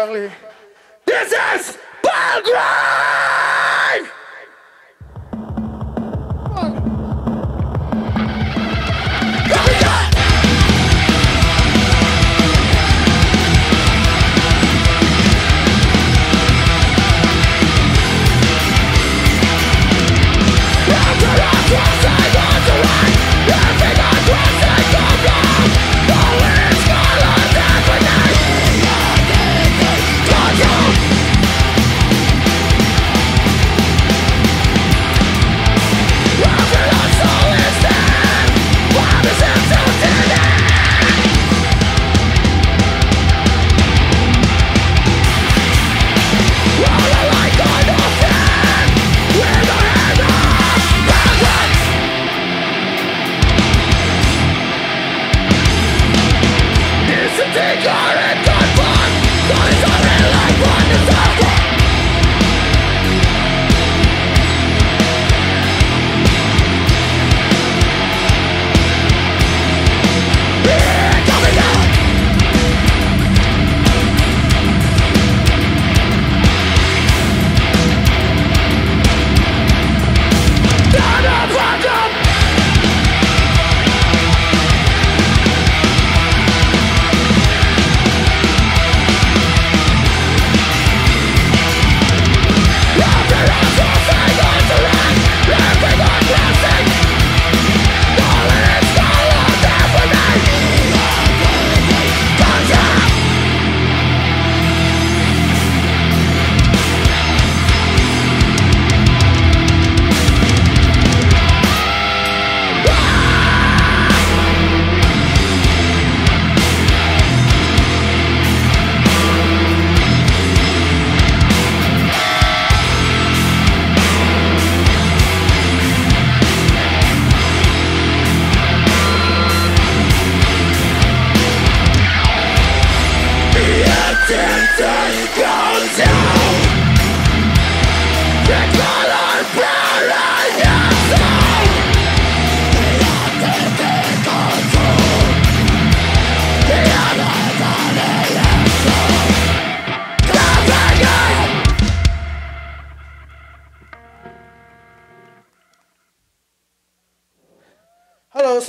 This is Belgrade!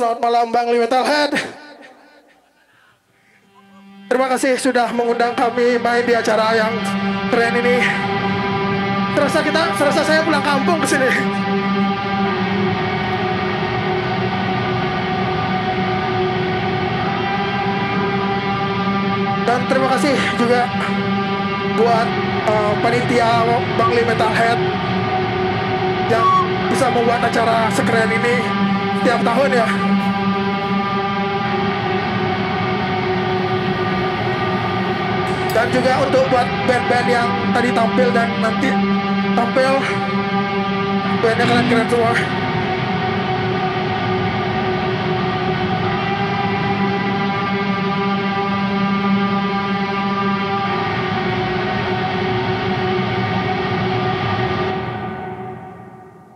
Selamat malam Bang Lee Metalhead. Terima kasih sudah mengundang kami main di acara yang keren ini. Terasa kita, terasa saya pulang kampung ke sini. Dan terima kasih juga buat uh, panitia Bang Lee Metalhead yang bisa membuat acara sekeren ini setiap tahun ya. Dan juga untuk buat band-band yang tadi tampil dan nanti tampil bandnya keren-keren semua.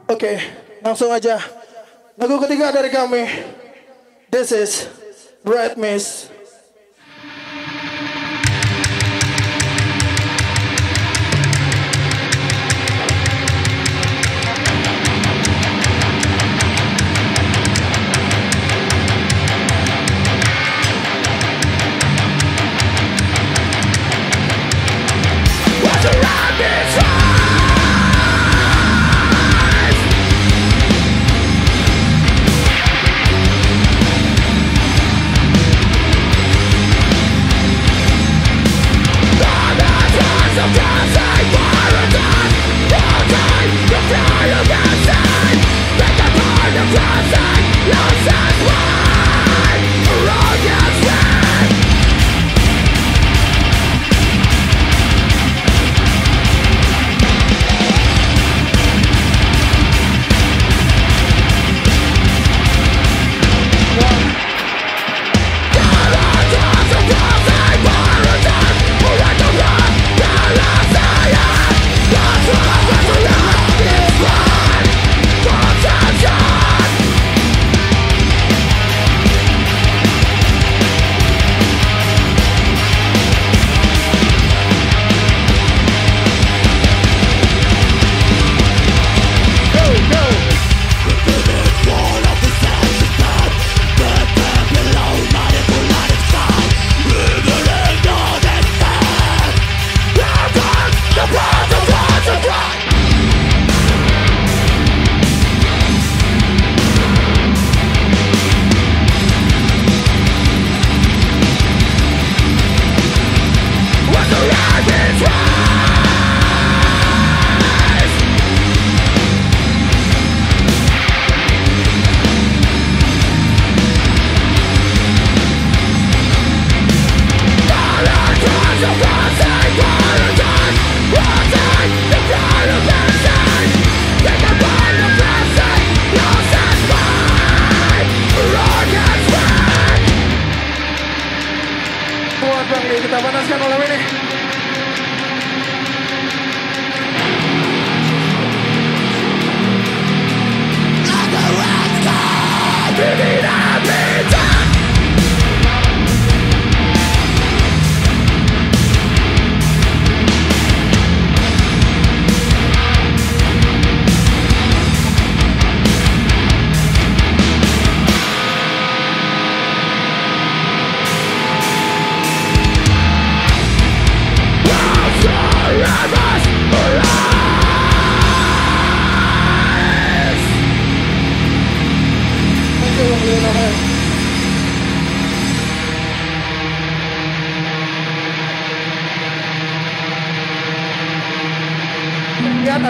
Oke, langsung aja. Lagu ketiga dari kami. This is Bright Miss.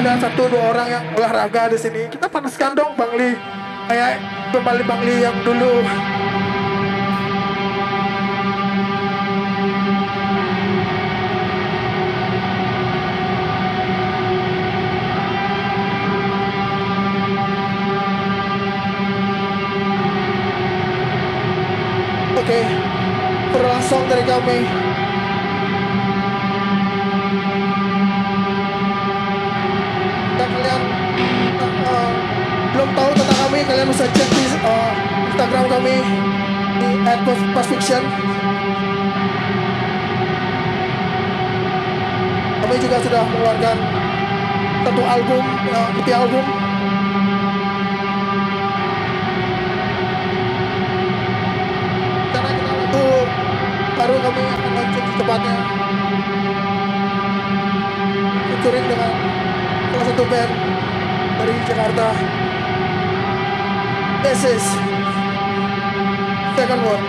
Ada satu dua orang yang olahraga di sini. Kita panaskan dong Bang Lee. Kayak kembali Bang Lee yang dulu. Oke, berlangsung dari kami. bisa cek di uh, Instagram kami di @postfiction. Kami juga sudah mengeluarkan satu album, uh, EP album. Baru kami akan lanjut tepatnya featuring dengan salah satu band dari Jakarta. This is Second World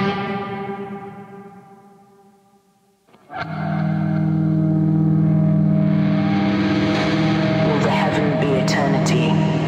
Will the heaven be eternity?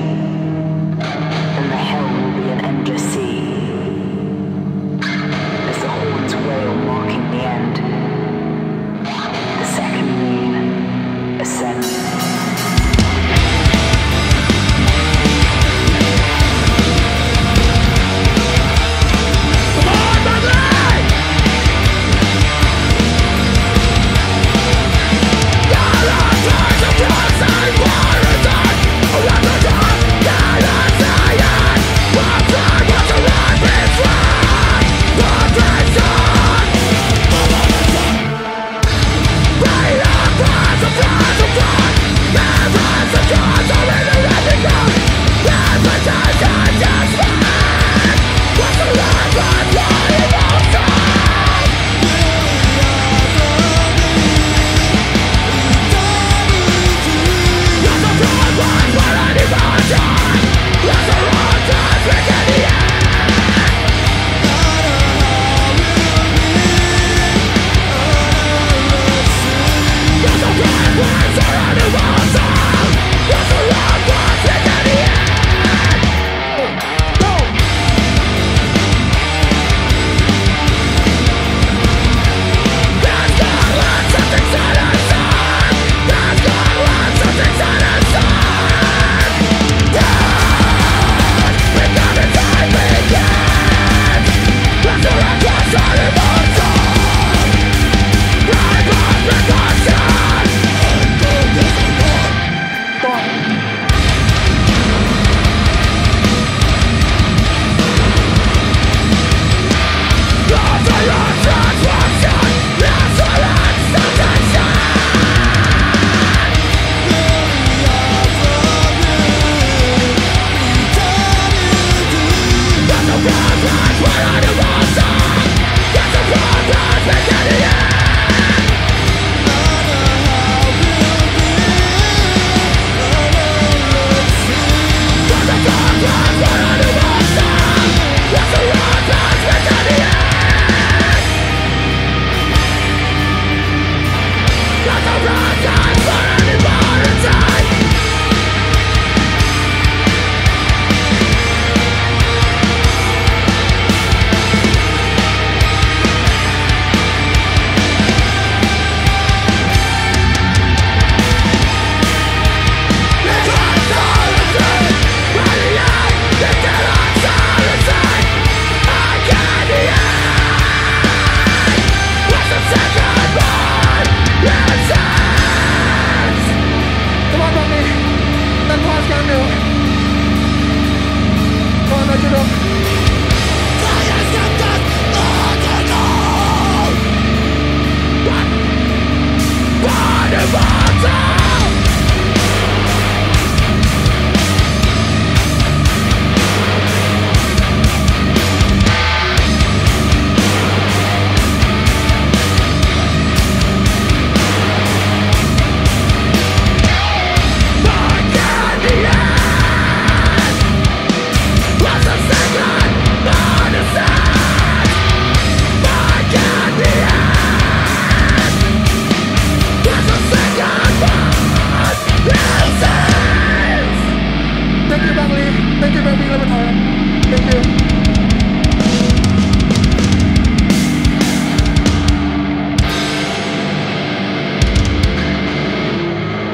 Thank you.